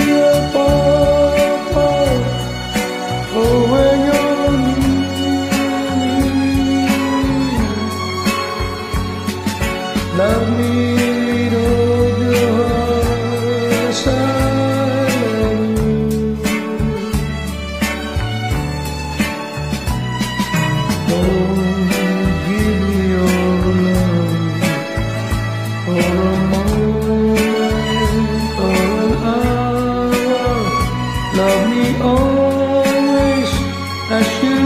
We love me always as you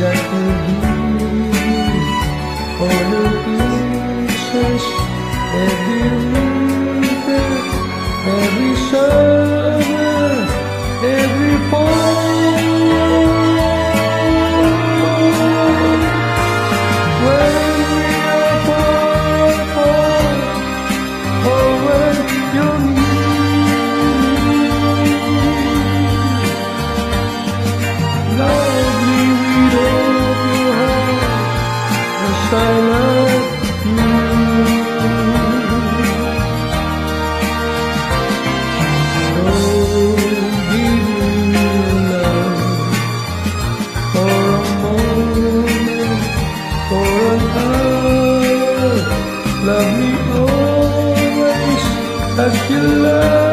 that will give all the pieces every winter, every summer. me always as you love.